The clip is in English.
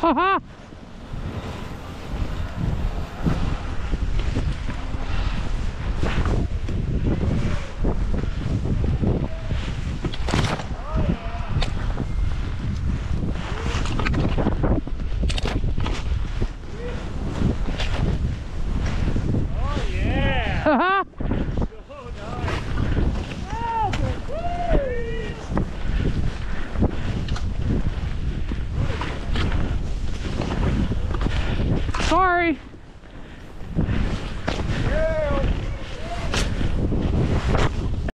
Haha! Ha ha! Sorry.